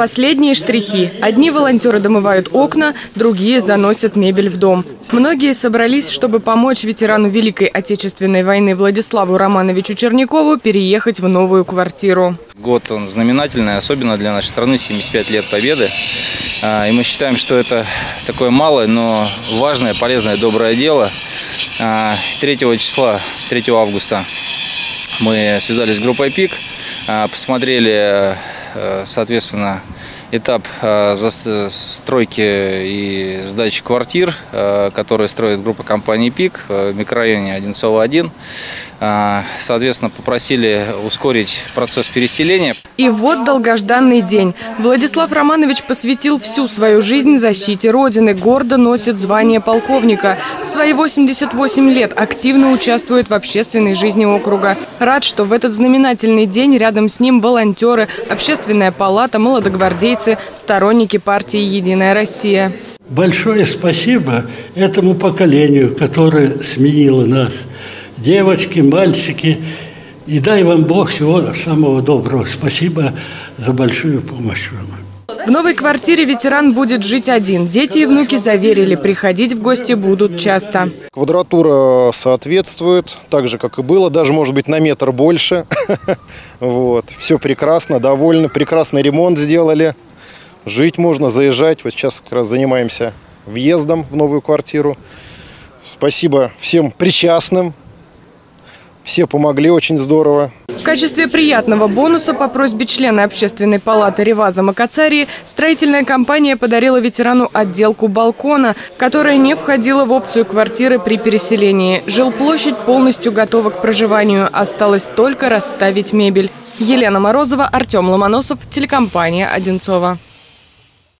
Последние штрихи. Одни волонтеры домывают окна, другие заносят мебель в дом. Многие собрались, чтобы помочь ветерану Великой Отечественной войны Владиславу Романовичу Чернякову переехать в новую квартиру. Год он знаменательный, особенно для нашей страны, 75 лет Победы. А, И мы считаем, что это такое малое, но важное, полезное, доброе дело. А, 3 числа, 3 августа мы связались с группой ПИК, а, посмотрели, соответственно, этап э, застройки и сдачи квартир, э, которые строит группа компании ПИК в микрорайоне Одинцово-1. А, Соответственно, попросили ускорить процесс переселения. И вот долгожданный день. Владислав Романович посвятил всю свою жизнь защите Родины, гордо носит звание полковника. В свои 88 лет активно участвует в общественной жизни округа. Рад, что в этот знаменательный день рядом с ним волонтеры, общественная палата, молодогвардейцы, сторонники партии «Единая Россия». Большое спасибо этому поколению, которое сменило нас. Девочки, мальчики. И дай вам Бог всего самого доброго. Спасибо за большую помощь вам. В новой квартире ветеран будет жить один. Дети и внуки заверили, приходить в гости будут часто. Квадратура соответствует, так же, как и было, даже, может быть, на метр больше. Вот. Все прекрасно, довольны, прекрасный ремонт сделали. Жить можно, заезжать. Вот сейчас как раз занимаемся въездом в новую квартиру. Спасибо всем причастным. Все помогли очень здорово. В качестве приятного бонуса по просьбе члена общественной палаты Реваза Макацарии строительная компания подарила ветерану отделку балкона, которая не входила в опцию квартиры при переселении. Жилплощадь полностью готова к проживанию, осталось только расставить мебель. Елена Морозова, Артем Ломоносов, телекомпания «Одинцова».